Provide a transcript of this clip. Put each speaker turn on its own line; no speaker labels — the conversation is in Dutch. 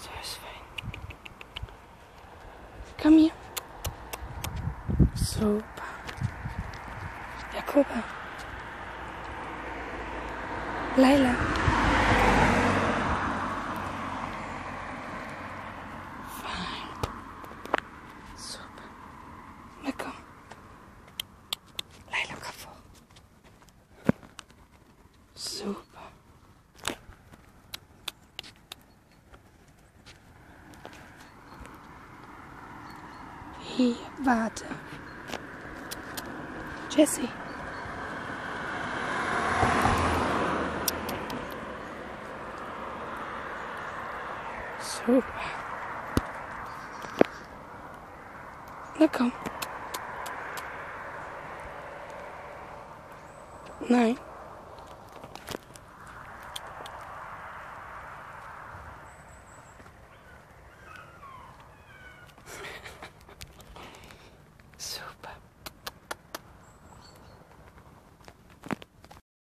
Zo fijn. Kom hier. Super. Jacoba. Leila. Fijn. Super. Maar kom. Leila, ga voor. Super. Okay, warte. Jesse. Super. Na komm. Nein.